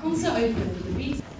Concert opened with the Beatles.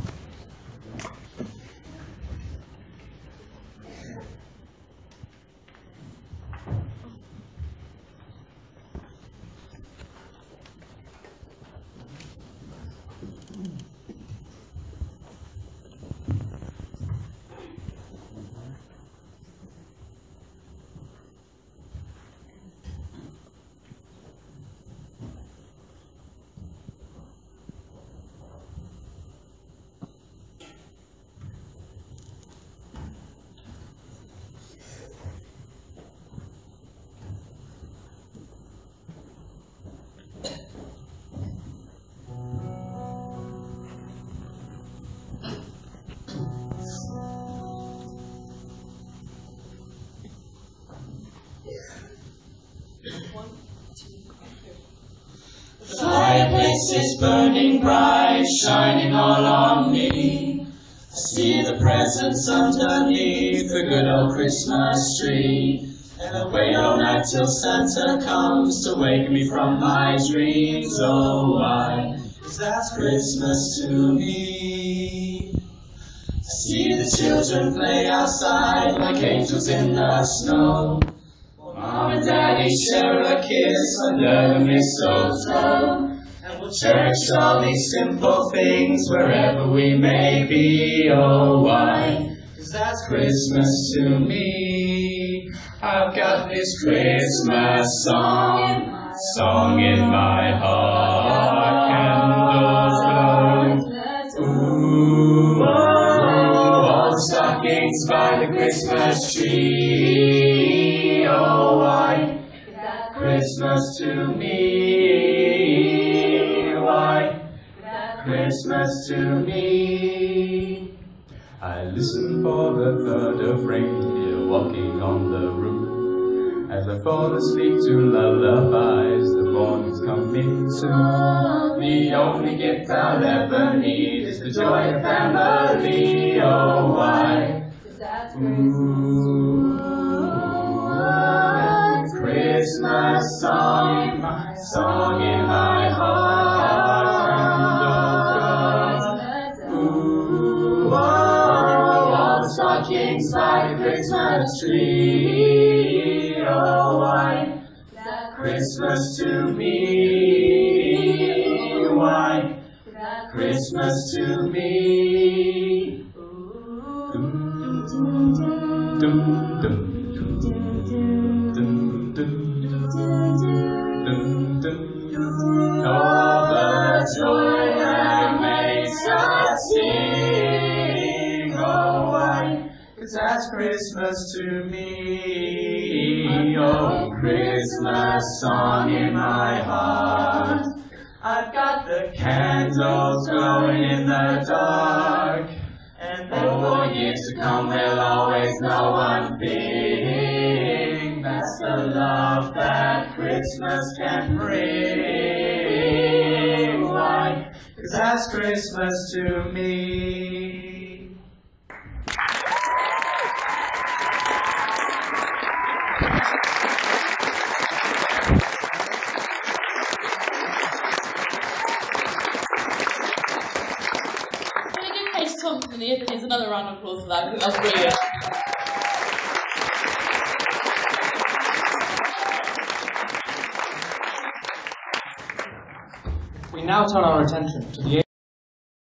Fireplace is burning bright, shining all on me. I see the presents underneath the good old Christmas tree. And I wait all night till Santa comes to wake me from my dreams. Oh, why? That's Christmas to me. I see the children play outside like angels in the snow. Mom and Daddy share a kiss under the mistletoe. We'll cherish all these simple things wherever we may be. Oh, why? Cause that's Christmas to me. I've got this Christmas song, song in my heart. Candles glow. Ooh, oh, all the stockings by the Christmas tree. Oh, why? Christmas to me. Christmas to me. I listen for the thud of reindeer walking on the roof. As I fall asleep to lullabies, the morning's coming soon. The only gift I'll ever need is the joy of family. Oh, why? Ooh, Christmas song in my song in my stockings by Christmas tree. Oh, why? that Christmas to me. Why? that Christmas to me. All the joy that makes us sing. Oh? Cause that's Christmas to me. Oh, Christmas song in my heart. I've got the candles glowing in the dark. And oh, for years to come, there'll always know one thing. That's the love that Christmas can bring. Why? Cause that's Christmas to me. Can Ebonies another round of applause for that? Think that's brilliant. We now turn our attention to the